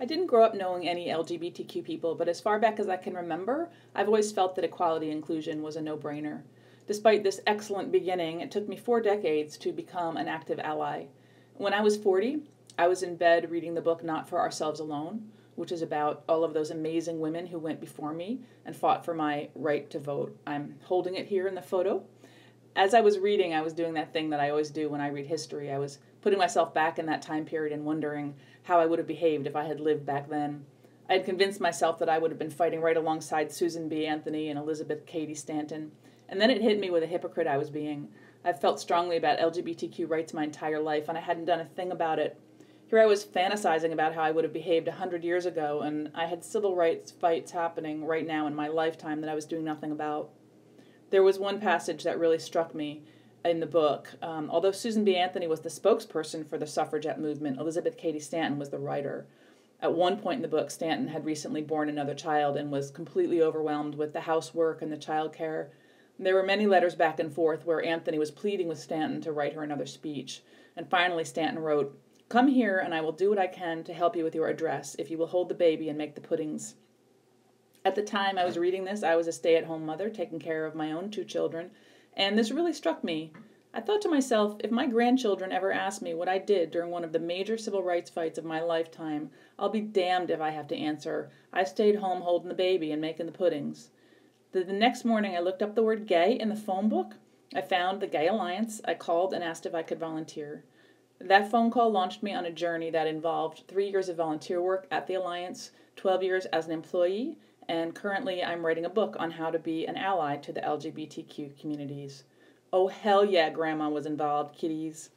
I didn't grow up knowing any LGBTQ people, but as far back as I can remember, I've always felt that equality inclusion was a no brainer. Despite this excellent beginning, it took me four decades to become an active ally. When I was 40, I was in bed reading the book Not for Ourselves Alone, which is about all of those amazing women who went before me and fought for my right to vote. I'm holding it here in the photo. As I was reading, I was doing that thing that I always do when I read history. I was putting myself back in that time period and wondering how I would have behaved if I had lived back then. I had convinced myself that I would have been fighting right alongside Susan B. Anthony and Elizabeth Cady Stanton. And then it hit me with a hypocrite I was being. I've felt strongly about LGBTQ rights my entire life, and I hadn't done a thing about it. Here I was fantasizing about how I would have behaved a hundred years ago, and I had civil rights fights happening right now in my lifetime that I was doing nothing about. There was one passage that really struck me in the book. Um, although Susan B. Anthony was the spokesperson for the suffragette movement, Elizabeth Cady Stanton was the writer. At one point in the book, Stanton had recently born another child and was completely overwhelmed with the housework and the child care. There were many letters back and forth where Anthony was pleading with Stanton to write her another speech. And finally, Stanton wrote, Come here, and I will do what I can to help you with your address if you will hold the baby and make the puddings. At the time I was reading this, I was a stay at home mother taking care of my own two children, and this really struck me. I thought to myself, if my grandchildren ever ask me what I did during one of the major civil rights fights of my lifetime, I'll be damned if I have to answer, I stayed home holding the baby and making the puddings. The, the next morning, I looked up the word gay in the phone book. I found the Gay Alliance. I called and asked if I could volunteer. That phone call launched me on a journey that involved three years of volunteer work at the Alliance, 12 years as an employee, and currently I'm writing a book on how to be an ally to the LGBTQ communities. Oh, hell yeah, Grandma was involved, kiddies.